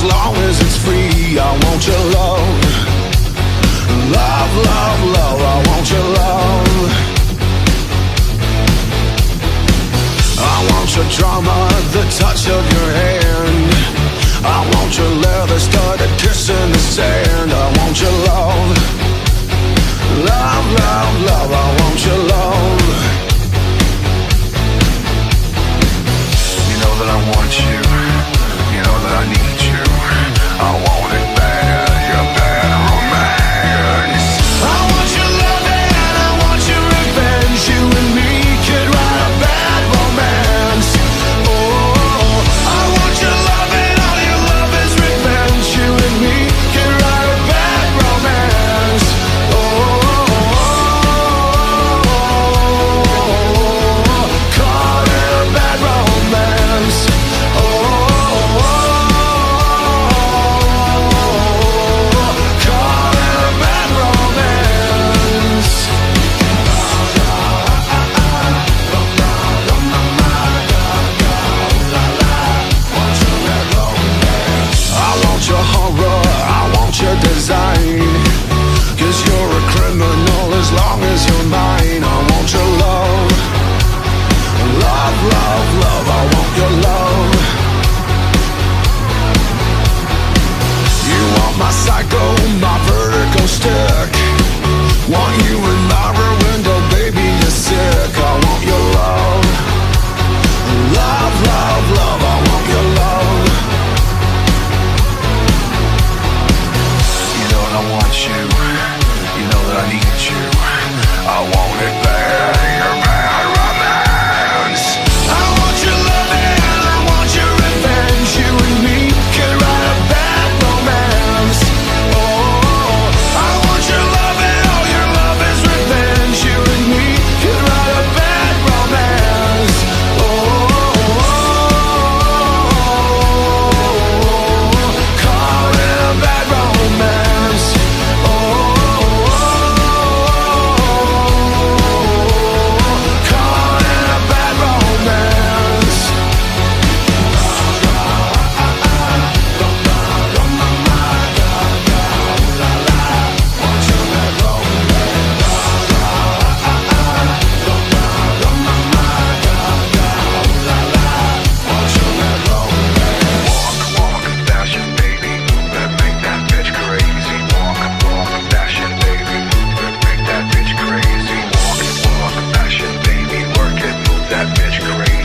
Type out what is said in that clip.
as long as it's free I want your love. Love, love, love, I want your love. I want your drama, the touch of your hair. great.